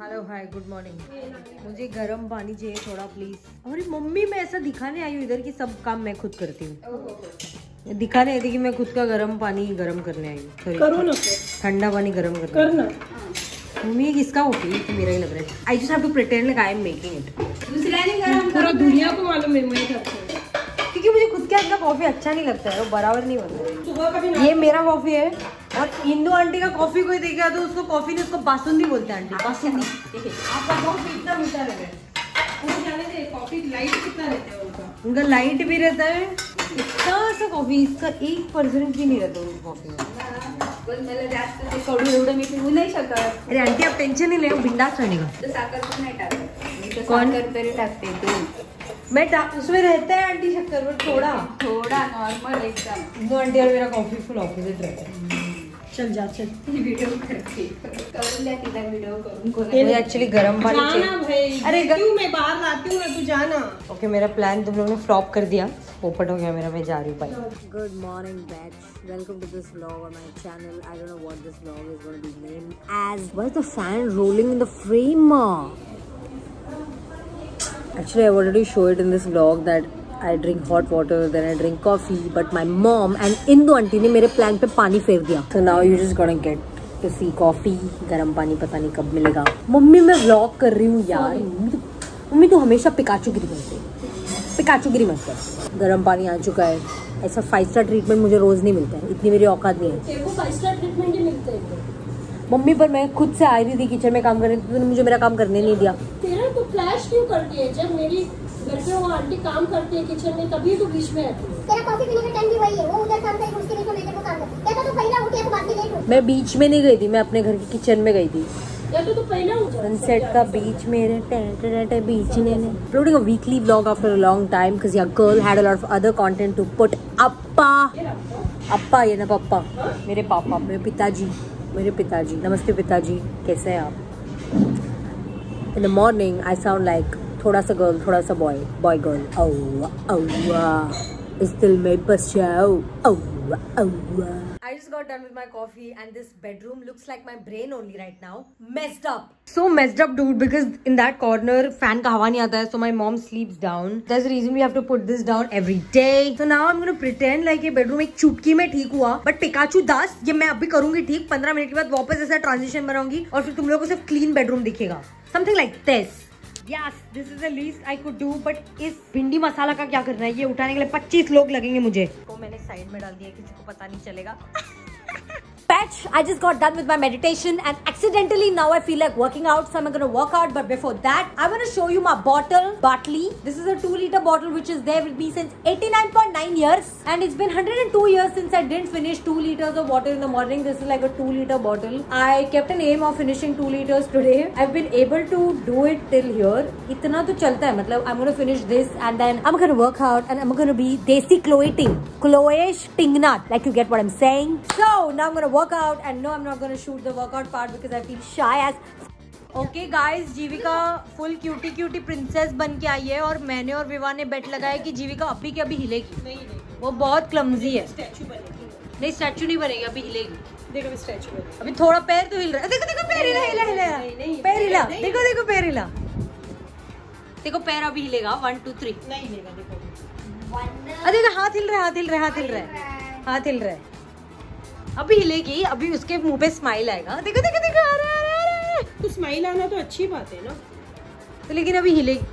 Hello hi good morning मुझे गर्म पानी चाहिए थोड़ा प्लीज़ अरे मम्मी मैं ऐसा दिखाने आई हूँ इधर की सब काम मैं खुद करती हूँ। दिखाने आई थी कि मैं खुद का गर्म पानी गर्म करने आई हूँ। करो ना ठंडा पानी गर्म करने करना। मम्मी ये किसका कॉफ़ी है? तो मेरा ही लग रहा है। I just have to pretend like I am making it दूसरा नहीं गरम पूरा दुनिया को मालूम है मैं क्योंकि मुझे खुद के हाथ का कॉफ़ी अच्छा नहीं लगता है वो बराबर नहीं बनता ये मेरा कॉफ़ी है। और इंदू आंटी का कॉफ़ी कोई देखेगा तो उसको कॉफ़ी नहीं उसको बासुंदी बोलते हैं आंटी बासुंदी। आपका बहुत इतना मीठा लग रहा है। वो जाने दे कॉफ़ी लाइट कितना रहता है उनका? उनका लाइट भी रहता है। इतना सा कॉफ़ी इसका एक परसेंट भी नहीं रहता उनकी कॉफ़ी में। पण मला जास्त ते कडू एवढं मी पिऊ नाही शकत। अरे आंटी आप टेंशन नहीं ले बिंदास रहने का। साखर पण नाही टाकत। मी तर कोण? साखर तरी टाकते दूध मैं उसमें रहता है आंटी शक्कर थोड़ा। थोडा नॉर्मल एकदम। इंदू आंटी और मेरा कॉफ़ी फुल ऑपोजिट रहता है। चल जा चल। व्हिडिओ करते मुझे एक्चुअली गर्म पानी जाना भाई अरे क्यों मैं बाहर आती हूँ तू जाना। ओके मेरा प्लान तुम लोगों ने फ्लॉप कर दिया। पोपट हो गया मेरा मैं जा रही हूँ bye good morning batch welcome to this vlog on my channel I don't know what this vlog is gonna be named as why the fan rolling in the frame Actually, I wanted to show it in this vlog that I drink hot water, then I drink coffee. But my mom and Indu auntie ने मेरे plan पे पानी फेर दिया. So now you just gonna get to see coffee. गर्म पानी पता नहीं कब मिलेगा. मम्मी मैं vlog कर रही हूँ यार. मम्मी तो हमेशा पिकाचू गिरी बनती है. पिकाचू गिरी मत कर. गर्म पानी आ चुका है. ऐसा फाइव स्टार ट्रीटमेंट मुझे रोज नहीं मिलता है. इतनी मेरी औकात नहीं है. मम्मी पर मैं खुद से आ रही थी किचन में काम करने तो तूने मुझे मेरा काम करने नहीं दिया. तेरा तो फ्लैश क्यों करती है जब मेरी घर पे वो आंटी काम करती है किचन में तभी तो बीच में आती है। तेरा कॉफ़ी पीने का टाइम भी वही है वो उधर काम करेगी उसके बीच में मैं को काम कर कहता तो पहला उठ या बाद में लेट हो मैं बीच में नहीं गई थी. मैं अपने घर की किचन में गई थी. या तो तू सनसेट का बीच मेरे टेंटे बीच ने uploading a weekly vlog after a long time because your girl had a lot of other content to put. Appa! appa ये ना पप्पा मेरे पापा मेरे पिताजी मेरे पिताजी। नमस्ते पिताजी कैसे हैं आप? In the morning I sound like थोड़ा सा गर्ल थोड़ा सा बॉय बॉय गर्ल इस दिल में बस जाओ I just got done with my coffee and this bedroom looks like my brain only right now. Messed up. So messed up dude because in that corner fan का हवा नहीं आता है so my mom sleeps down. There's a reason we have to put this down every day. So now I'm gonna pretend like ये bedroom एक चुटकी में ठीक हुआ but पिकाचू दास ये मैं अभी करूँगी ठीक 15 मिनट के बाद वापस ऐसा ट्रांजिशन बनाऊँगी और फिर तुम लोगों को सिर्फ़ क्लीन बेडरूम दिखेगा something like this yes this is the least I could do but इस भिंडी मसाला का क्या करना है? ये उठाने के लिए 25 लोग लगेंगे मुझे। को मैंने साइड में डाल दिया, किसी को पता नहीं चलेगा। I just got done with my meditation and accidentally now I feel like working out. So I'm going to work out. But before that, I want to show you my bottle, Bartley. This is a 2 liter bottle which is there with me since 89.9 years. And it's been 102 years since I didn't finish 2 liters of water in the morning. This is like a 2 liter bottle. I kept an aim of finishing 2 liters today. I've been able to do it till here. Itna to chalta hai. Matlab, I'm going to finish this and then I'm going to work out and I'm going to be desi cloating. Cloish tingnut. Like you get what I'm saying. So now I'm going to work out and no I'm not gonna shoot the workout part because I feel shy as okay guys Jeevika full cutie cutie princess बन के आई है और मैंने और विवा ने बेट लगाया कि जीविका अभी के अभी हिलेगी। नहीं नहीं। वो बहुत क्लमजी है। स्टैचू बनेगी। नहीं स्टैचू नहीं बनेगी अभी हिलेगी। देख स्टैचू बनेगी। अभी थोड़ा पैर तो हिल रहा है। देखो देखो पैर हिला हिला हिला। पैर हिला। देखो देखो पैर हिला। देखो पैर अभी हिलेगा। वन टू थ्री नहीं लेगा देखो। अरे देखो हाथ हिल रहा है हाथ हिल रहा है हाथ हिल रहा है। हाथ हिल रहा है। अभी हिलेगी अभी उसके मुँह पे स्माइल आएगा। देखो देखो देखो आ रहा है, आ रहा रहा। तो स्माइल आना तो अच्छी बात है ना। तो लेकिन अभी हिलेगी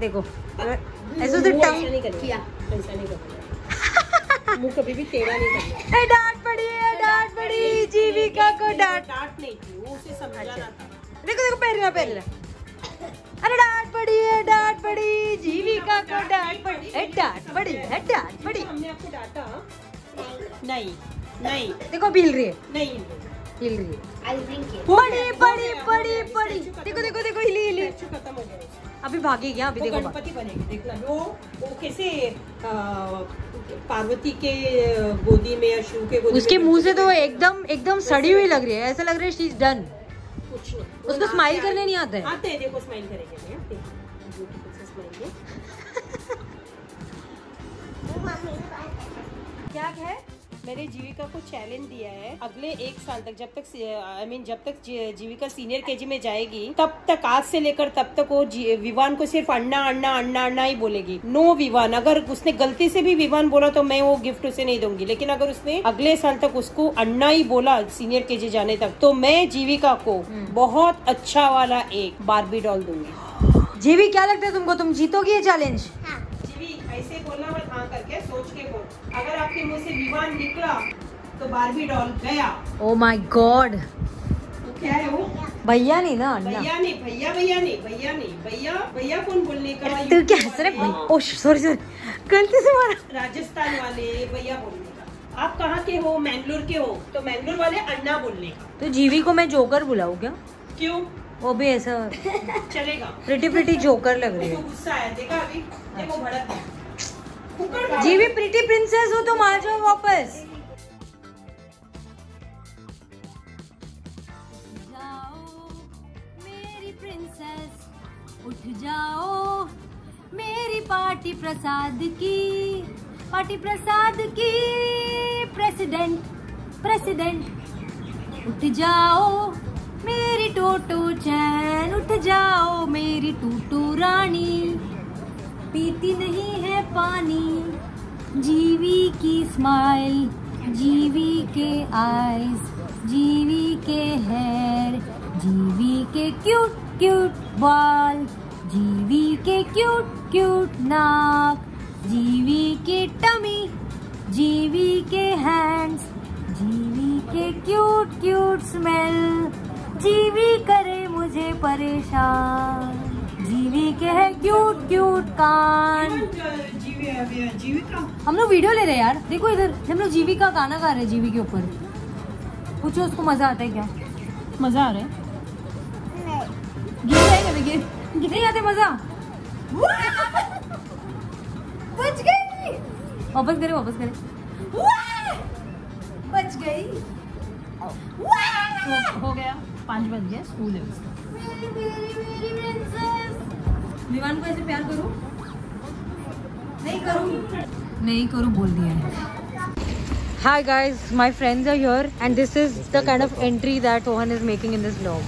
देखो ऐसे तो टंग नहीं करेगा ऐसा नहीं करेगा मुँह कभी भी टेढ़ा नहीं करना। ए, डांट पड़ी है डांट पड़ी। जीविका को डांट डांट नहीं थी वो उसे समझाना था। देखो देखो पैर हिला पैर हिला अरे डांट पड़ी है डांट पड़ी। जीविका को डांट पड़ी। ए, डांट पड़ी है डांट पड़ी। हमने आपको डांटा। नहीं। नहीं। देखो अभी हिल रही है। नहीं। हिल रही है। बड़ी बड़ी बड़ी बड़ी देखो देखो देखो हिली हिली। खत्म हो गया। अभी भागेगी हाँ, अभी देखो गणपति बनेगी देखना। वो वो कैसे पार्वती के गोदी में या शिव के गोदी उसके मुँह से तो एकदम एकदम सड़ी हुई लग रही है। ऐसा लग रहा है शी इज़ डन कुछ नहीं। उसको स्माइल करने नहीं आता है। आते हैं देखो स्माइल करेंगे दे। क्या है? मैंने जीविका को चैलेंज दिया है। अगले एक साल तक जब तक आई मीन जब तक जीविका सीनियर केजी में जाएगी तब तक आज से लेकर तब तक वो विवान को सिर्फ़ अन्ना अन्ना अन्ना अन्ना ही बोलेगी। नो विवान। अगर उसने गलती से भी विवान बोला तो मैं वो गिफ्ट उसे नहीं दूँगी। लेकिन अगर उसने अगले साल तक उसको अन्ना ही बोला सीनियर केजी जाने तक तो मैं जीविका को बहुत अच्छा वाला एक बारबी डॉल दूँगी। जीवी क्या लगता है तुमको? तुम जीतोगी ये चैलेंज हाँ जीवी ऐसे बोलना मत हाँ करके सोच के बोल अगर आपके मुँह से विवान निकला तो बारबी डॉल गया। ओ माय गॉड तो क्या है वो? भैया नहीं ना भैया नहीं भैया भैया नहीं भैया नहीं भैया भैया कौन बोलने का तू क्या हंस रहे ओ सॉरी सॉरी गलती से मारा। राजस्थान वाले भैया बोलने का। आप कहाँ के हो? मैंगलोर के हो? तो मैंगलोर वाले अन्ना बोलने का। तो जीवी को मैं जोकर बुलाऊं क्या? क्यों? वो भी ऐसा चलेगा। प्रिटी प्रिटी जोकर लग रही है। गुस्सा आया देखा अभी? देखो भड़क जीवी प्रिटी प्रिंसेस हो तुम आ जाओ वापस। उठ जाओ। मेरी पार्टी प्रसाद की, पार्टी प्रसाद की, प्रेसिडेंट प्रेसिडेंट, उठ जाओ। मेरी टोटो चैन, उठ जाओ, मेरी टूटू रानी। पीती नहीं है पानी। जीवी की स्माइल जीवी के आईज जीवी के हेयर जीवी के क्यूट क्यूट बाल, जीवी के क्यूट क्यूट नाक, जीवी के टमी जीवी के हैंड्स जीवी के क्यूट क्यूट स्मेल जीवी करे मुझे परेशान। जीवी के है क्यूट क्यूट कान। जीविका। हम लोग वीडियो ले रहे हैं यार। देखो इधर हम लोग जीवी का गाना गा रहे हैं जीवी के ऊपर। पूछो उसको मज़ा आता है क्या? मज़ा आ रहा है? गिर जाएँगे गिर गिर नहीं आते मज़ा। बच गई। वापस करे वापस करे। बच गई। हो, हो गया पाँच बज गया स्कूल है उसका। विवान को ऐसे प्यार करूँ नहीं करूँ नहीं करूँ बोल दिया है Hi guys, my friends are here and this is the kind of entry that Rohan is making in this vlog.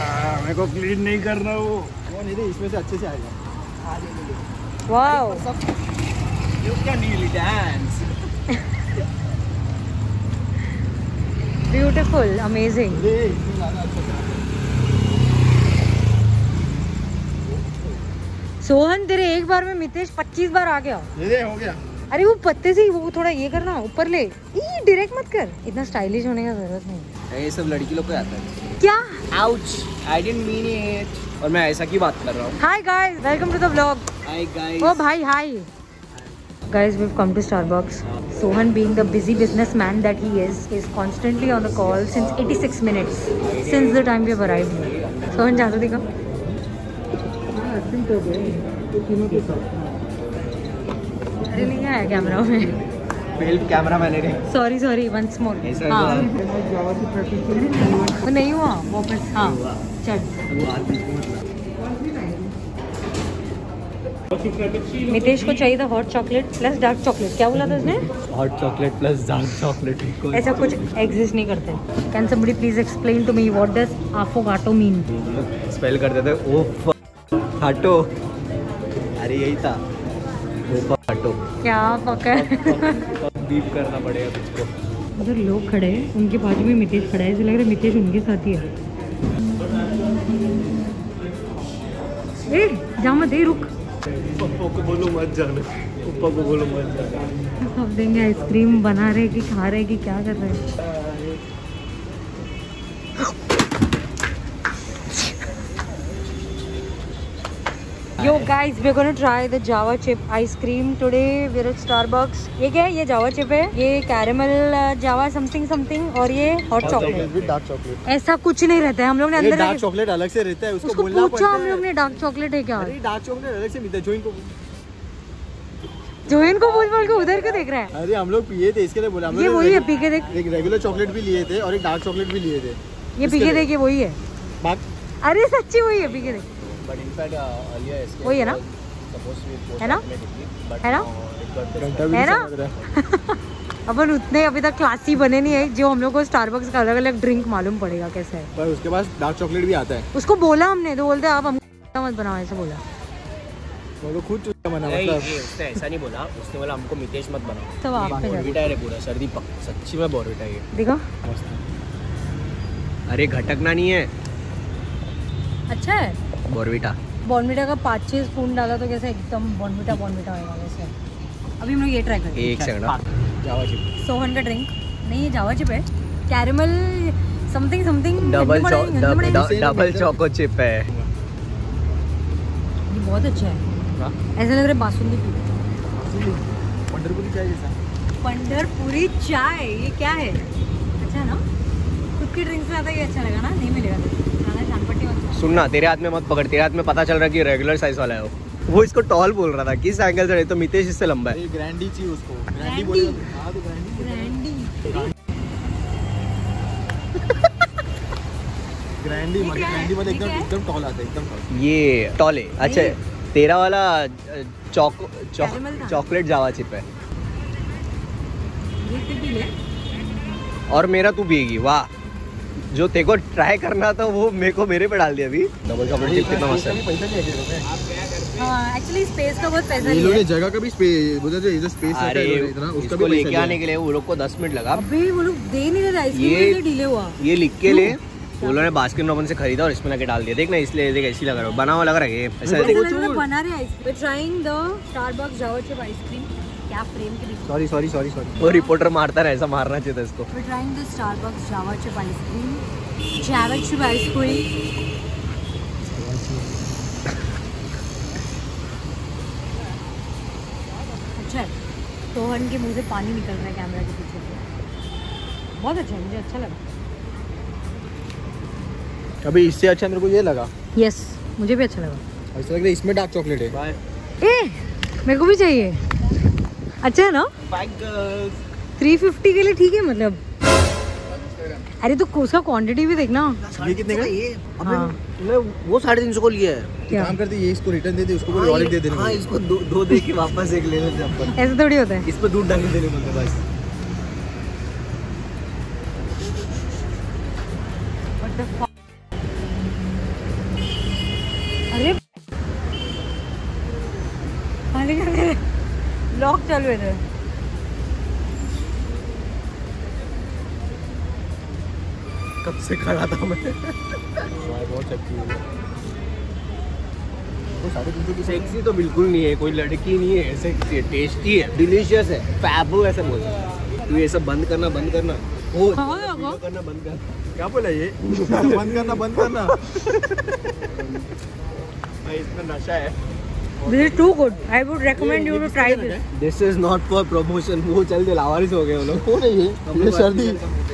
हाँ, मेरे को क्लीन नहीं करना वो वो नहीं रे इसमें से अच्छे से आएगा Wow! You can really dance Beautiful, amazing. ये इसमें ज़्यादा अच्छा से आएगा। सोहन तेरे एक बार में मितेश 25 बार आ गया। ये हो गया। अरे वो पत्ते से ही वो थोड़ा ये करना ऊपर ले। डायरेक्ट मत कर। इतना स्टाइलिश होने का ज़रूरत नहीं ये सब लड़की लोग को आता है। क्या? Ouch I didn't mean it और मैं ऐसा की बात कर रहा हूँ। Hi guys welcome to the vlog hi guys ओ भाई hi Guys, we've come to Starbucks. Sohan, being the busy businessman that he is, is constantly on the call since 86 minutes, since the time we have arrived. Here. Sohan, झाड़ू दिखा अरे नहीं आया camera में। Failed camera मैंने sorry sorry once more हाँ। वो नहीं हुआ वापस हाँ चल। मितेश को चाहिए था hot chocolate plus dark chocolate क्या बोला था उसने? Hot chocolate plus dark chocolate ऐसा कुछ एग्जिस्ट नहीं करते। Can somebody please explain to me what does affogato mean spell करते थे ओ फाटो अरे यही था। फाटो क्या पका बीप करना पड़ेगा तुझको। उधर लोग खड़े हैं उनके बाजू में मितेश खड़ा है ऐसे लग रहा है मितेश उनके साथ ही है। ए जा मत ए रुक। पप्पा को बोलो मत जाना। पप्पा को बोलो मत जाना। सब देंगे आइसक्रीम बना रहे कि खा रहे कि क्या कर रहे हैं? Yo guys, we're gonna try the Java chip ice cream today. We're at Starbucks. ये क्या है? ये Java chip है. ये caramel Java something something और ये hot chocolate. भी डार्क चॉकलेट ऐसा कुछ नहीं रहता है। हम लोग ने अंदर डार्क चॉकलेट अलग से रहता है उसको उसको बोलना पूछा हम लोग ने डार्क चॉकलेट है क्या? अरे डार्क चॉकलेट अलग से मिलता है जो इनको जोहन को बोल बोल के उधर क्यों देख रहा है। अरे हम लोग पिए थे इसके लिए बोला। ये वही है पी के देख। एक रेगुलर चॉकलेट भी लिए थे और एक डार्क चॉकलेट भी लिए थे। ये पी के देख ये वही है। बात अरे सच्ची वही है पी के देख। बट इनफैक्ट अर्लियर इसके वही है ना? है ना? है ना? है ना? समझ रहा। अपन उतने अभी तक क्लासी बने नहीं है जो हम लोग को स्टारबक्स का अलग अलग ड्रिंक मालूम पड़ेगा कैसे है पर उसके पास डार्क चॉकलेट भी आता है उसको बोला हमने तो बोलते आप हम मत बनाओ ऐसे बोला खुद बना मतलब उसने ऐसा नहीं बोला उसने बोला हमको मितेश मत बनाओ सब आप पे जाओ। है पूरा सर्दी पक सच्ची में बॉर्विटा ये देखो अरे घटकना नहीं है अच्छा है बॉर्विटा बॉर्नविटा का पाँच छः स्पून डाला तो कैसे एकदम बॉर्नविटा बॉर्नविटा होएगा वैसे अभी हम लोग ये ट्राई करेंगे एक सेकंड हाँ। जावा चिप सोहन का ड्रिंक नहीं ये जावा चिप है। Caramel something something double double choco chip है। ये बहुत अच्छा है। हाँ। ऐसा लग रहा है बासुंदी पी। रहे हैं। पंढरपुरी चाय जैसा। पंढरपुरी चाय ये क्या है? अच्छा ना? खुद की ड्रिंक से ज़्यादा ये अच्छा लगा ना? नहीं मिलेगा मत सुनना तेरे हाथ में मत पकड़ तेरे हाथ में पता चल रहा है कि रेगुलर साइज़ वाला है वो। वो इसको टॉल बोल रहा था किस एंगल से नहीं तो मितेश इससे लंबा है। ग्रैंडी चाहिए उसको। ग्रैंडी ग्रैंडी। बोले हाँ तो ग्रैंडी ग्रैंडी मतलब ग्रैंडी मतलब एकदम एकदम टॉल आता है एकदम टॉल ये टॉल है। अच्छा तेरा वाला चौको चॉकलेट जावा चिप है। है? और मेरा तू पिएगी वाह। जो तेरे को ट्राई करना था वो मेरे को मेरे पे डाल दिया अभी। डबल चॉकलेट चिप कितना मस्त है। है? हाँ एक्चुअली स्पेस का बहुत पैसा ये नहीं लोग ने है। जगह का भी स्पेस थे इधर स्पेस है इतना उसका भी लेके आने के लिए वो लोग को दस मिनट लगा। अबे वो लोग दे नहीं रहे आइसक्रीम ये- से डिले हुआ। ये लिख के ले। वो लोगों ने बास्किन रॉबिन से खरीदा और इसमें लगे डाल दिया। देख ना इसलिए देख ऐसी लग रहा है। बना हुआ लग रहा है ये। ऐसा लग रहा है बना रहे ice cream trying the Starbucks Java chip ice cream क्या फ्रेम के बीच सॉरी सॉरी सॉरी सॉरी वो रिपोर्टर मारता है ऐसा मारना चाहिए था इसको। We trying the Starbucks Java chip ice cream Java chip ice cream अच्छा सोहन के मुँह से पानी निकल रहा है कैमरा के पीछे से। बहुत अच्छा मुझे अच्छा लगा। अभी इससे अच्छा मेरे को ये लगा। यस मुझे भी अच्छा लगा। ऐसा लग रहा है इसमें डार्क चॉकलेट है। ए मेरे को भी चाहिए। अच्छा है ना? थ्री फिफ्टी के लिए ठीक है मतलब। अरे तो उसका क्वांटिटी भी देखना। ये कितने का ये हाँ। मैं वो साढ़े तीन सौ को लिया है। क्या? काम करते ये इसको रिटर्न दे दे उसको हाँ, एक दे देने हाँ इसको दो, दो दे के वापस एक ले लेते अपन। ऐसा थोड़ी होता है। इस पे दूध डाल के देने बोलते बस। लॉक चालू कब से खड़ा था मैं बहुत है की सेक्सी तो बिल्कुल नहीं है कोई लड़की नहीं है सेक्सी है टेस्टी है डिलीशियस है फैबू ऐसे बोल तू ये सब बंद करना बंद करना। ओ हाँ, हाँ, करना बंद कर क्या बोला ये? बंद करना बंद करना। भाई इसमें नशा है। This is too good. I would recommend you to try this. This is not for promotion. वो चल दे लावारिस हो गए वो लोग। कौन है। हम ये सर्दी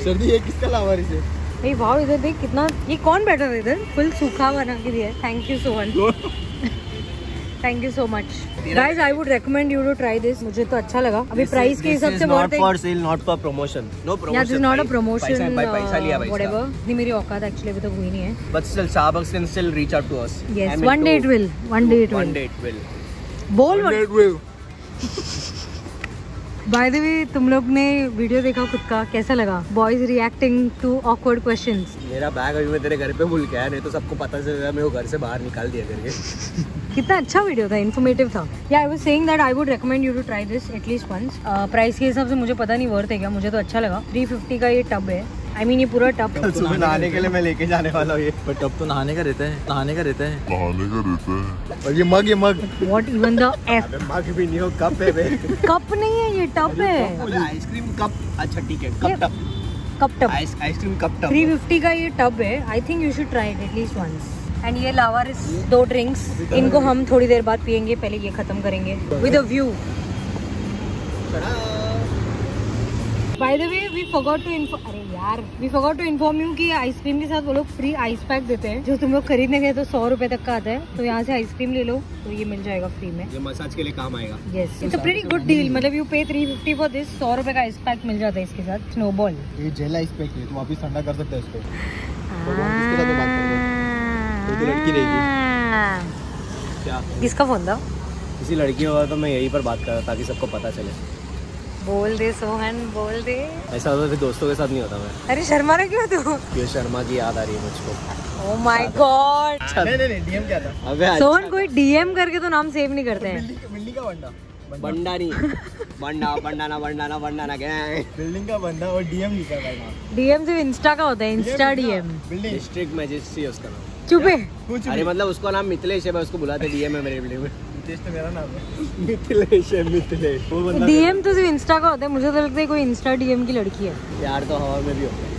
सर्दी है किसका लावारिस है? भाई वाह इधर देख कितना ये कौन बैठा है इधर? फुल सूखा बना के दिया है thank you Sohan thank you so much guys I would recommend you to try this मुझे तो अच्छा लगा। अभी प्राइस के हिसाब से not for sale not for promotion no promotion not a promotion पैसा लिया भाई। व्हाटएवर नहीं मेरी औकात एक्चुअली अभी तक हुई नहीं है। But still Starbucks can still reach out to us yes one day it will one day it will one day it will बोल वन डे इट बोल बाय द वे तुम लोग ने वीडियो देखा खुद का कैसा लगा? Boys reacting to awkward question मेरा बैग अभी मैं तेरे घर पे भूल गया नहीं तो सबको पता चल गया मैं वो घर से बाहर निकाल दिया करके। कितना अच्छा वीडियो था इन्फॉर्मेटिव था। या I was saying that I would recommend you to try this at least once price के हिसाब से मुझे पता नहीं वर्थ है क्या मुझे तो अच्छा लगा। 350 का ये टब है। आई I मीन mean, ये पूरा टब कल सुबह नहाने के लिए मैं लेके जाने वाला हूँ ये। पर टब तो नहाने का रहता है नहाने का रहता है। नहाने का रहता है। और ये मग ये mug. What even the F mug भी नहीं हो कप है बे कप नहीं है ये टब है। आइसक्रीम कप अच्छा ठीक है cup tub. Cup tub ice cream cup tub. 350 का ये टब है। I think you should try it at least once and ये लावारिस दो ड्रिंक्स इनको हम थोड़ी देर बाद पियेंगे पहले ये खत्म करेंगे। With a view by the way we forgot to अरे यार we forgot to inform you कि आइसक्रीम के साथ वो लोग फ्री आइस पैक देते हैं जो तुम लोग खरीदने गए तो सौ रुपए तक का आता है तो यहाँ से आइसक्रीम ले लो तो ये मिल जाएगा फ्री में। ये मसाज के लिए काम आएगा। Yes it's a pretty good deal मतलब यू पे 350 फॉर दिस सौ रुपए का आइस पैक मिल जाता है इसके साथ स्नोबॉल ये जेल आइस पैक है तो वापस ठंडा कर सकते हैं इसको। कोई तो लड़की क्या? किसका फ़ोन था? किसी लड़की होगा तो मैं यही पर बात कर रहा ताकि सबको पता चले। बोल दे सोहन बोल दे। ऐसा होता फिर दोस्तों के साथ नहीं होता मैं। अरे शर्मा रहा क्यों तू? ये शर्मा की याद आ रही है मुझको? ओ माय गॉड नहीं नहीं नहीं डीएम क्या था? अबे अच्छा, सोहन कोई डीएम करके तो नाम सेव नहीं करते हैं। बिल्डिंग का बंदा बंडा। नहीं। बंडा बंडाना बंडाना बंडाना गैंग बिल्डिंग का बंदा और डीएम लिखा था नाम डीएम सिर्फ़ इंस्टा का होता है Insta DM building. District magistracy है उसका नाम। चुपे अरे मतलब उसका नाम मिथिलेश है मैं उसको बुलाते डीएम है मेरे बिल्डिंग में। नितेश तो मेरा नाम है। मिथिलेश है मिथिलेश। वो बंदा डीएम तो सिर्फ़ इंस्टा का होता है मुझे तो लगता है कोई इंस्टा डीएम की लड़की है। प्यार तो हवा में भी होता है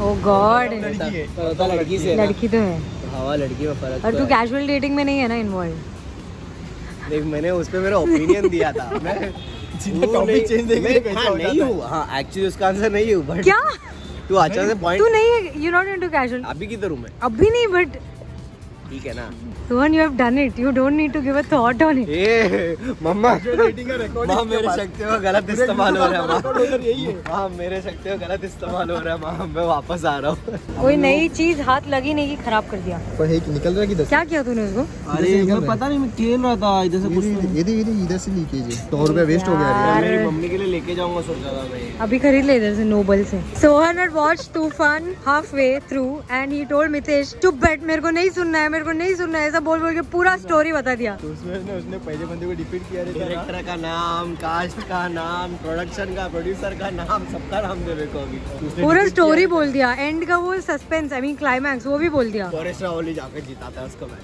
ओ गॉड लड़की है। तो से लड़की तो है। तो हवा लड़की में फ़र्क और तो तू कैजुअल डेटिंग में नहीं है ना इन्वॉल्व देख मैंने उस पे मेरा ओपिनियन दिया था। मैं नहीं- change देखने हाँ, हो नहीं है। हूँ। एक्चुअली उसका आंसर नहीं हूँ बट क्या? तू अच्छा से तू पॉइंट नहीं है यू नॉट इनटू कैजुअल अभी किधर हूँ मैं? अभी नहीं बट ठीक है ना? Sohan you have done it you don't need to give a thought on it ए मम्मा। डेटिंग का रिकॉर्ड माँ मेरे शक्तियों का गलत इस्तेमाल हो रहा है उधर यही है। माँ माँ मेरे शक्तियों का गलत इस्तेमाल हो रहा है माँ। मैं वापस आ रहा हूँ। कोई नई चीज़ हाथ लगी नहीं कि खराब कर दिया। पर है कि निकल रहा है किधर क्या किया तूने उसको? अरे मैं पता नहीं मैं खेल रहा था इधर से कुछ ये ये ये इधर से लीकेज है सौ रुपया वेस्ट हो गया यार। मेरी मम्मी के लिए लेके जाऊँगा सोचा था मैं। अभी खरीद ले इधर से नोबल से। Sohan had watched Toofaan halfway through and he told Mitesh to bet मेरे को नहीं सुनना है मेरे को नहीं सुनना ऐसा बोल बोल के पूरा स्टोरी बता दिया। तो उसमें उसने उसने पहले बंदे को डिफीट किया डायरेक्टर का नाम कास्ट का नाम प्रोडक्शन का प्रोड्यूसर का नाम सबका नाम दे मेरे को अभी। पूरा स्टोरी बोल दिया। एंड का वो सस्पेंस आई मीन क्लाइमैक्स वो भी बोल दिया। फॉरेस्ट रावली जाकर जीताता है उसको मैं।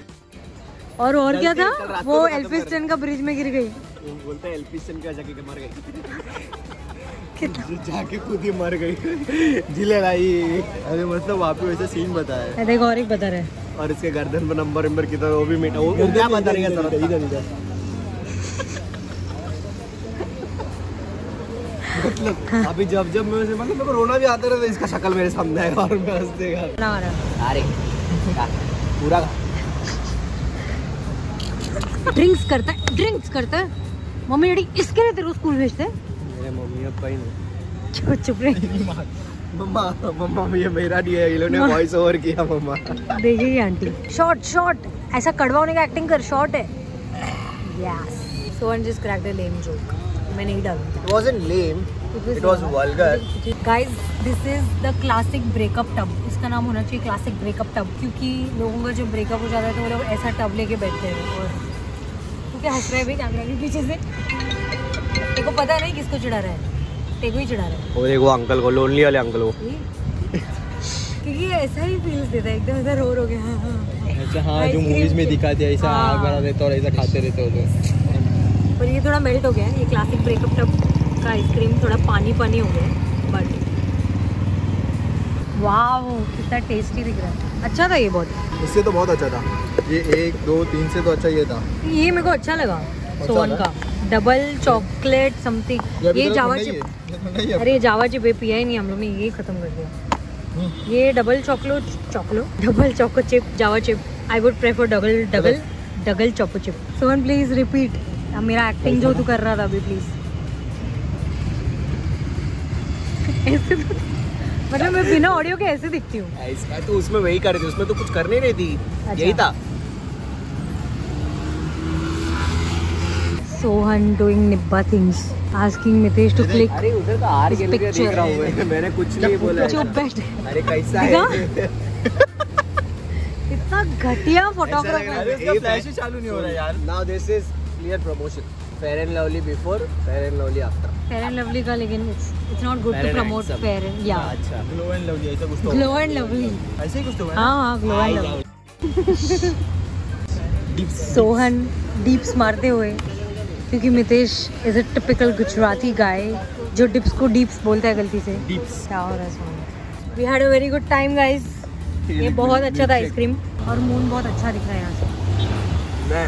और और क्या था? वो तो एल्फिस्टन का ब्रिज में गिर गई। वो बोलते हैं एलपीसन का जाके मर गई। जाके खुद ही मर गई। ज़िले लाई अरे मतलब वहाँ पे वैसे सीन बताया है देखो और एक बता रहे और इसके गर्दन पर नंबर नंबर कितना वो भी मिटा वो क्या बता रही है इधर मतलब अभी जब जब मैं उसे मतलब मेरे को रोना भी आता रहता है इसका शक्ल मेरे सामने आएगा और मैं हंस देगा ना रहा अरे पूरा खा। ड्रिंक्स करता है ड्रिंक्स करता है। मम्मी डैडी इसके लिए तेरे को स्कूल भेजते हैं? मेरे मम्मी पापा ही नहीं। चुप चुप रहे। मम्मा मम्मा ये मेरा नहीं है इन्होंने वॉइस ओवर किया मम्मा। देखेगी आंटी। शॉर्ट शॉर्ट ऐसा कड़वा होने का एक्टिंग कर शॉर्ट है। Yes just cracked a lame joke मैं नहीं डालूँगी। It wasn't lame. It was vulgar. Guys this is the classic breakup tub इसका नाम होना चाहिए क्लासिक ब्रेकअप टब क्योंकि लोगों का जब ब्रेकअप हो जाता है तो वो लोग ऐसा टब लेके बैठते हैं। और तू क्या हंस रहा भाई कैमरा के पीछे से? को पता नहीं किसको चिढ़ा रहा है। तेरे को ही चिढ़ा रहा है। वो देखो अंकल को लोनली वाले अंकल को। क्योंकि ऐसा ही फील्स देता है एकदम ऐसा रो रो के हाँ हाँ अच्छा हाँ जो मूवीज़ में दिखाते हैं ऐसा हाँ। आग बना देते और ऐसा खाते रहते हो तो पर ये थोड़ा मेल्ट हो गया है ये क्लासिक ब्रेकअप टब का आइसक्रीम थोड़ा पानी पानी हो गया है बट वाह कितना टेस्टी दिख रहा है। अच्छा था ये बहुत। इससे तो बहुत अच्छा था। ये एक दो तीन से तो अच्छा ये था। ये मेरे को अच्छा लगा सोन का। डबल चॉकलेट समथिंग ये तो जावा ठंडा चिप है। ही है। अरे जावा चिप ये पिया ही नहीं हम लोग ने ये खत्म कर दिया। ये double choco choco double choco chip Java chip I would prefer double double double choco chip Sohan please repeat मेरा एक्टिंग जो तू कर रहा था अभी प्लीज़ ऐसे तो मतलब मैं बिना ऑडियो के ऐसे दिखती हूँ। तो उसमें वही कर रही थी उसमें तो कुछ करने नहीं थी। अच्छा। यही था। Sohan doing निब्बा things asking Mitesh to click अरे उधर तो आर के लिए देख रहा हूँ मैं। मैंने कुछ नहीं बोला चुप बैठ अरे कैसा दिखा? है इतना घटिया फोटोग्राफर रहा अरे इसका flash ही। चालू नहीं हो रहा यार। Now this is clear promotion. Fair and lovely before, fair and lovely after. Fair and lovely का लेकिन it's it's not good to promote fair and या अच्छा। ग्लो एंड लवली ऐसा कुछ तो ग्लो एंड लवली ऐसे ही कुछ तो है? हाँ हाँ glow and lovely Sohan dips मारते हुए। क्योंकि Mitesh is a typical Gujarati guy जो डिप्स को डीप्स बोलता है गलती से। Dips. क्या हो रहा है we had a very good time guys ये बहुत अच्छा था आइसक्रीम और मून बहुत अच्छा दिख रहा है यहाँ से। मैं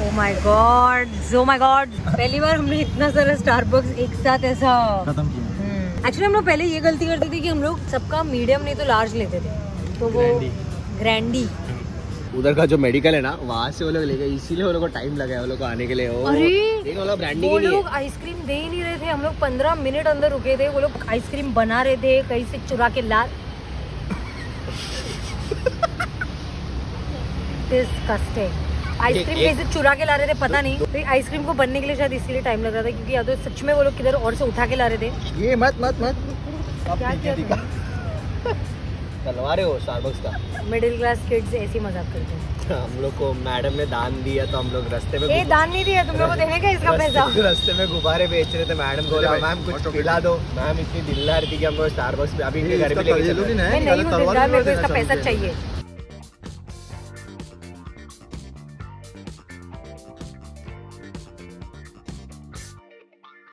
oh my God oh my God पहली बार हमने इतना सारा स्टारबक्स एक साथ ऐसा खत्म किया। एक्चुअली हम लोग पहले ये गलती करते थे कि हम लोग सबका मीडियम नहीं तो लार्ज लेते थे। तो वो ग्रैंडी उधर का जो मेडिकल है ना वहाँ से वो लोग ले गए इसीलिए वो लोग को टाइम लगा है वो लोग को आने के लिए। अरे वो लोग ब्रांडी वो लोग आइसक्रीम दे ही नहीं रहे थे हम लोग पंद्रह मिनट अंदर रुके थे वो लोग आइसक्रीम बना रहे थे कहीं से चुरा के ला डिस्कस्टिंग आइसक्रीम कैसे चुरा के ला रहे थे पता नहीं। फिर आइसक्रीम को बनने के लिए शायद इसीलिए टाइम लग रहा था क्योंकि या तो सच में वो लोग किधर और से उठा के ला रहे थे। ये मत मत मत। क्या किया चलवा रहे हो स्टारबक्स का। मिडिल क्लास किड्स ऐसी मज़ाक करते हैं। हम लोग को मैडम ने दान दिया तो हम लोग रास्ते में ए दान नहीं दिया तुम लोग को देने का इसका पैसा? रास्ते, में गुब्बारे बेच रहे थे मैडम को। बोला मैम कुछ खिला दो। मैम इतनी दिलदार थी कि हमको स्टारबक्स पे अभी घर पे लेके चलो नहीं नहीं तलवार दिलदार मेरे को इसका पैसा चाहिए।